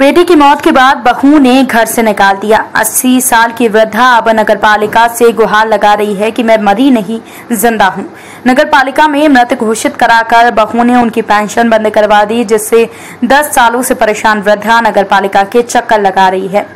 बेटी की मौत के बाद बहू ने घर से निकाल दिया। 80 साल की वृद्धा अब नगर पालिका से गुहार लगा रही है कि मैं मरी नहीं, ज़िंदा हूँ। नगर पालिका में मृत घोषित कराकर बहू ने उनकी पेंशन बंद करवा दी, जिससे 10 सालों से परेशान वृद्धा नगर पालिका के चक्कर लगा रही है।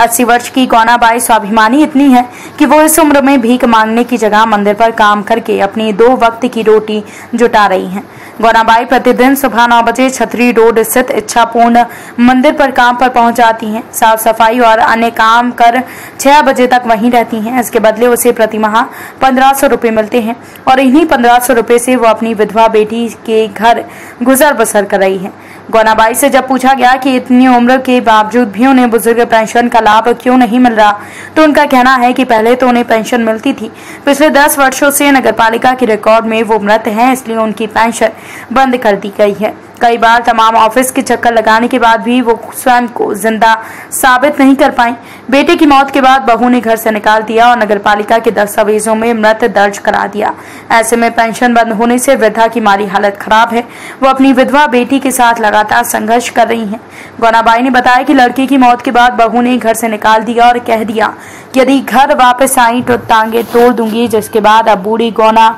अस्सी वर्ष की गौनाबाई स्वाभिमानी इतनी है कि वो इस उम्र में भीख मांगने की जगह मंदिर पर काम करके अपनी दो वक्त की रोटी जुटा रही हैं। गौनाबाई प्रतिदिन सुबह नौ बजे छतरी रोड स्थित इच्छा पूर्ण मंदिर पर काम पर पहुँच जाती हैं। साफ़ सफ़ाई और अन्य काम कर छह बजे तक वहीं रहती हैं। इसके बदले उसे प्रति माह पंद्रह सौ रुपये मिलते हैं और इन्हीं पंद्रह सौ रुपये से वो अपनी विधवा बेटी के घर गुजर बसर कर रही है। गौनाबाई से जब पूछा गया कि इतनी उम्र के बावजूद भी उन्हें बुज़ुर्ग पेंशन का लाभ क्यों नहीं मिल रहा तो उनका कहना है कि पहले तो उन्हें पेंशन मिलती थी। पिछले दस वर्षों से नगर पालिका के रिकॉर्ड में वो मृत हैं, इसलिए उनकी पेंशन बंद कर दी गई है। कई बार तमाम ऑफ़िस के चक्कर लगाने के बाद भी वो स्वयं को ज़िंदा साबित नहीं कर पाई। बेटे की मौत के बाद बहू ने घर से निकाल दिया और नगर पालिका के दस्तावेजों में मृत दर्ज करा दिया। ऐसे में पेंशन बंद होने से वृद्धा की माली हालत खराब है। वो अपनी विधवा बेटी के साथ लगातार संघर्ष कर रही हैं। गौनाबाई ने बताया कि लड़के की मौत के बाद बहू ने घर से निकाल दिया और कह दिया, यदि घर वापस आई तो टांगे तोड़ दूँगी, जिसके बाद अब बूढ़ी गौना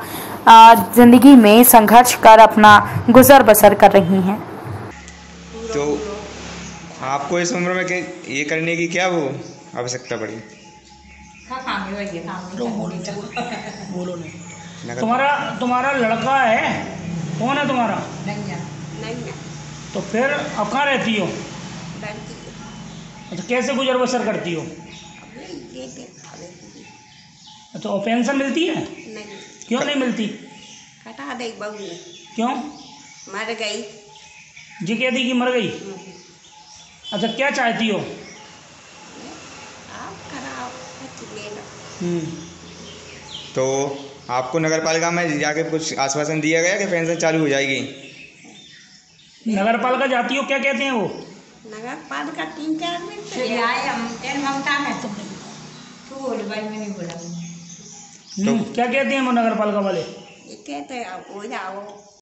ज़िंदगी में संघर्ष कर अपना गुजर बसर कर रही हैं। तो आपको इस उम्र में ये करने की क्या वो आवश्यकता पड़ी? हाँ काम है। है तुम्हारा तुम्हारा लड़का है? कौन है तुम्हारा? है तो फिर अब कहाँ रहती हो? अच्छा कैसे गुजर बसर करती हो। अच्छा और पेंशन मिलती है? नहीं। क्यों नहीं मिलती? कटा दे बहू ने क्यों? मर गई। जी कह दी कि मर गई। अच्छा क्या चाहती हो? हम्म, तो आपको नगर पालिका में जाके कुछ आश्वासन दिया गया कि पेंशन चालू हो जाएगी? नगर पालिका जाती हो क्या कहते हैं वो? नगर पालिका तीन चार मिनट आए हम ममता में तू बोल भाई मैंने बोला। क्या कहते हैं वो नगर पालिका वाले कहते हैं, हो जाओ।